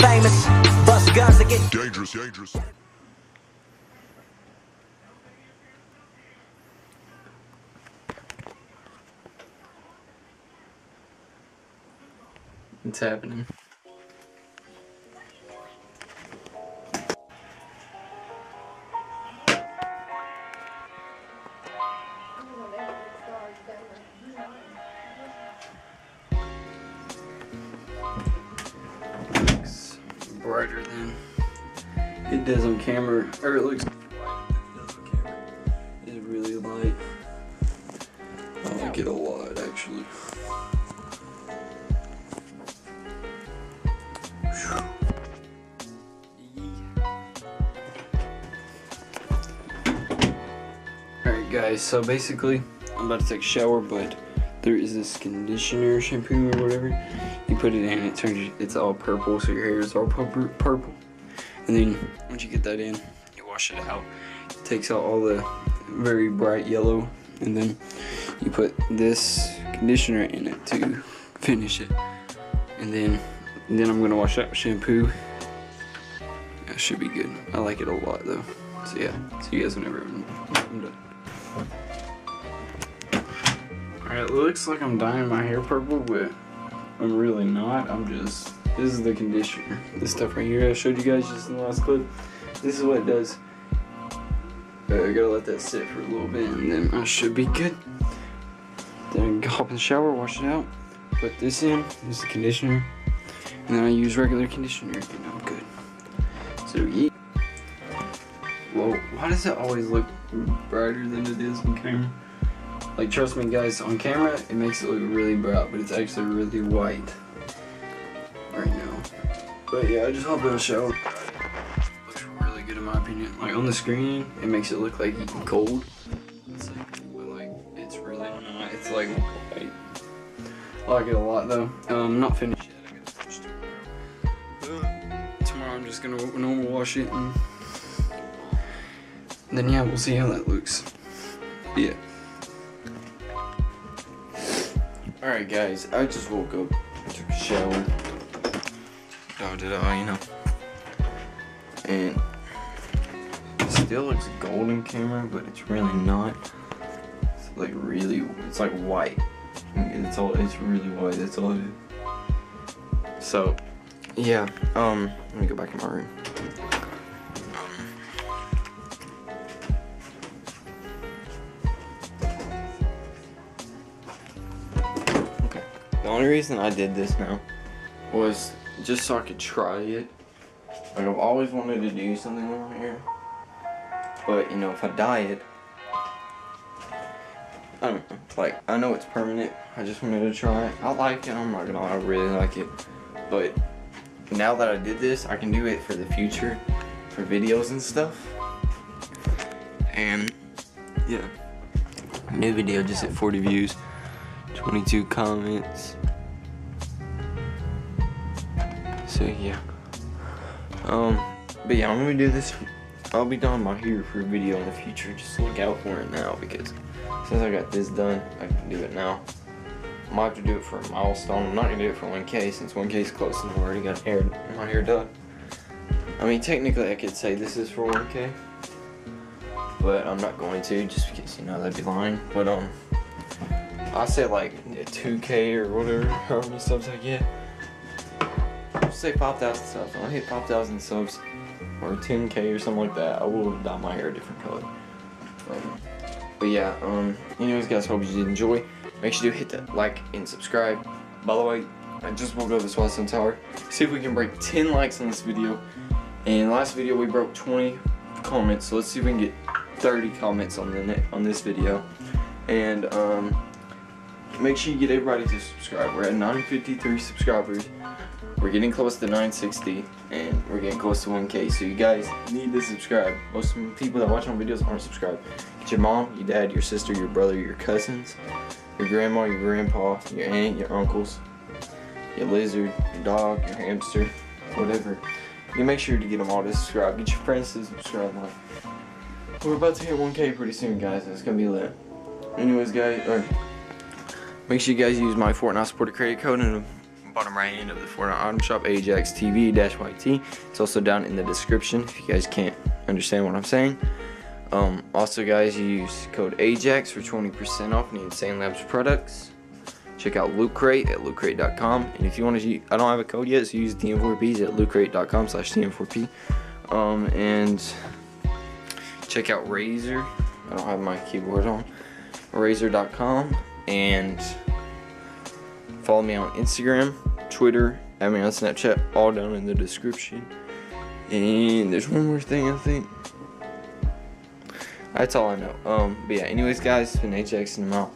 famous. Bust guns to get Dangerous, dangerous. It's happening. Brighter than it does on camera, or it looks white than it does on camera. It's really light. I like it a lot, actually. Alright guys, so basically I'm about to take a shower but there is this conditioner shampoo or whatever. You put it in, it turns it's all purple, so your hair is all purple. And then once you get that in, you wash it out. It takes out all the very bright yellow and then you put this conditioner in it to finish it. And then then I'm gonna wash that shampoo. That should be good. I like it a lot though. So yeah, see you guys whenever I'm done. It looks like I'm dyeing my hair purple, but I'm really not. I'm just, this is the conditioner. This stuff right here I showed you guys just in the last clip. This is what it does. Uh, I gotta let that sit for a little bit and then I should be good. Then hop in the shower, wash it out, put this in, this is the conditioner, and then I use regular conditioner and I'm good. So yeah. Well, why does it always look brighter than it is on camera? Like, trust me, guys, on camera it makes it look really bright, but it's actually really white right now. But yeah, I just hopped in the shower. Looks really good in my opinion. Like on the screen, it makes it look like cold. It's like, but like, it's really not. It's like white. I like it a lot though. Um, not finished yet. I gotta finish tomorrow. Tomorrow I'm just gonna normal wash it and then yeah, we'll see how that looks. Yeah. Alright guys, I just woke up, took a shower. Oh, did I, you know. And it still looks golden camera, but it's really not. It's like really, it's like white. It's all, it's really white, that's all it is. So, yeah, um, let me go back in my room. Only reason I did this now was just so I could try it. Like I've always wanted to do something my hair. But you know, if I dye it, I don't know. Like I know it's permanent. I just wanted to try it. I like it. I'm not gonna lie, I really like it. But now that I did this, I can do it for the future, for videos and stuff. And yeah, new video just hit 40 views. 22 comments. So yeah. Um, but yeah, I'm gonna do this. I'll be done my hair for a video in the future. Just look out for it now because since I got this done, I can do it now. I might have to do it for a milestone. I'm not gonna do it for 1K since 1K is close and I already got hair, my hair done. I mean, technically I could say this is for 1K, but I'm not going to just because you know that'd be lying. But um. I say like 2k or whatever, how many subs I get. Say 5,000 subs. When I hit 5,000 subs or 10k or something like that, I will dye my hair a different color. Um, but yeah, um, anyways guys, hope you did enjoy. Make sure to hit that like and subscribe. By the way, I just woke up this Watson Tower. See if we can break 10 likes on this video. And last video we broke 20 comments, so let's see if we can get 30 comments on the on this video. And um, make sure you get everybody to subscribe. We're at 953 subscribers. We're getting close to 960 and we're getting close to 1k. So you guys need to subscribe. Most people that watch my videos aren't subscribed. Get your mom, your dad, your sister, your brother, your cousins, your grandma, your grandpa, your aunt, your uncles, your lizard, your dog, your hamster, whatever. You make sure to get them all to subscribe. Get your friends to subscribe. We're about to hit 1k pretty soon, guys. It's gonna be lit. Anyways, guys, Make sure you guys use my Fortnite supporter credit code in the bottom right hand of the Fortnite item shop, Ajax TV YT. It's also down in the description if you guys can't understand what I'm saying. Um, also, guys, use code AJAX for 20% off any Insane Labz products. Check out Loot Crate at lootcrate.com. And if you want to, I don't have a code yet, so use TN4Ps at lootcrate.com slash TN4P. Um, and check out Razer. I don't have my keyboard on. Razer.com. And follow me on Instagram, Twitter, add me on Snapchat, all down in the description. And there's one more thing I think. That's all I know. Um, but yeah, anyways, guys, it's been Ajax and I'm out.